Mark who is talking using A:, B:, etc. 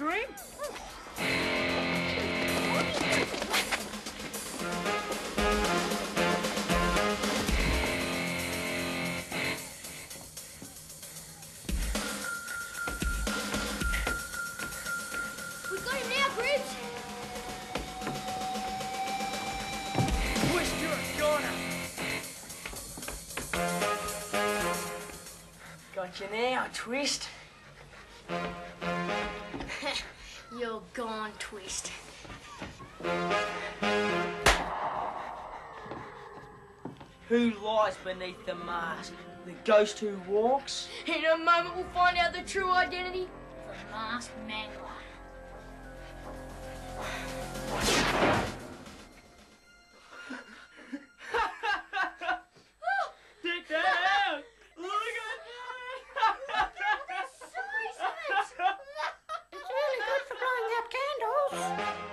A: We got him now.
B: Twist, you're a goner. Got you now, Twist.
A: Gone, Twist.
B: Who lies beneath the mask? The ghost who walks?
A: In a moment, we'll find out the true identity of the masked mangler. It's